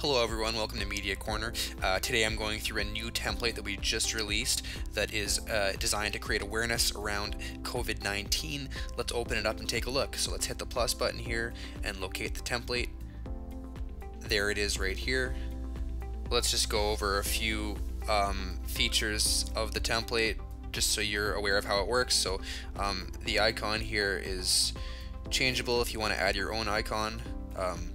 Hello everyone, welcome to Media Corner. Uh, today I'm going through a new template that we just released that is uh, designed to create awareness around COVID-19. Let's open it up and take a look. So let's hit the plus button here and locate the template. There it is right here. Let's just go over a few um, features of the template just so you're aware of how it works. So um, the icon here is changeable if you want to add your own icon. Um,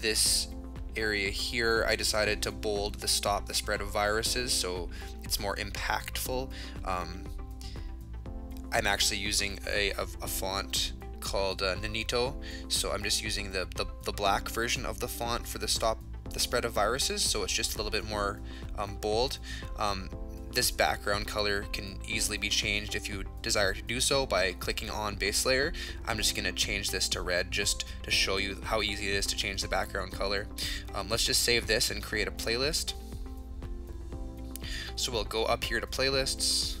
this area here, I decided to bold the stop the spread of viruses so it's more impactful. Um, I'm actually using a, a, a font called uh, Nunito, so I'm just using the, the, the, black version of the font for the stop the spread of viruses, so it's just a little bit more um, bold. Um, this background color can easily be changed if you desire to do so by clicking on base layer. I'm just going to change this to red just to show you how easy it is to change the background color. Um, let's just save this and create a playlist. So we'll go up here to playlists.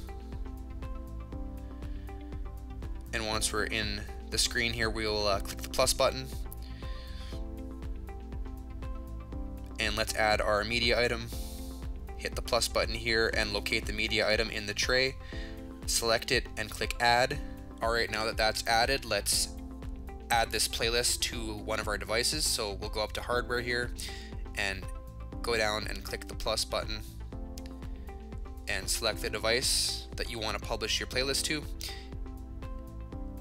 And once we're in the screen here, we'll uh, click the plus button. And let's add our media item hit the plus button here and locate the media item in the tray, select it and click add. Alright, now that that's added, let's add this playlist to one of our devices. So we'll go up to hardware here and go down and click the plus button and select the device that you want to publish your playlist to.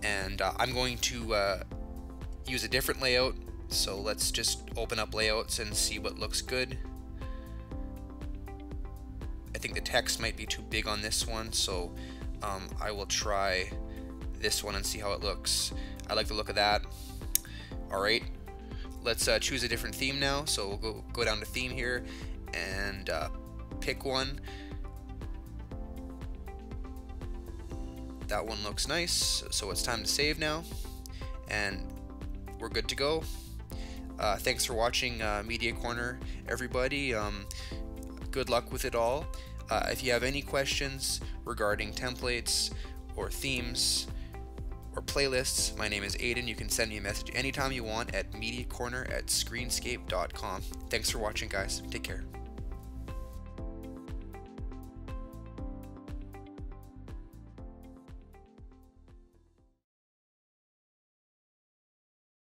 And uh, I'm going to uh, use a different layout. So let's just open up layouts and see what looks good. Think the text might be too big on this one, so um, I will try this one and see how it looks. I like the look of that. Alright, let's uh, choose a different theme now. So we'll go, go down to theme here and uh, pick one. That one looks nice, so it's time to save now. And we're good to go. Uh, thanks for watching uh, Media Corner, everybody. Um, good luck with it all. Uh, if you have any questions regarding templates or themes or playlists, my name is Aiden. You can send me a message anytime you want at mediacorner at screenscape.com. Thanks for watching, guys. Take care.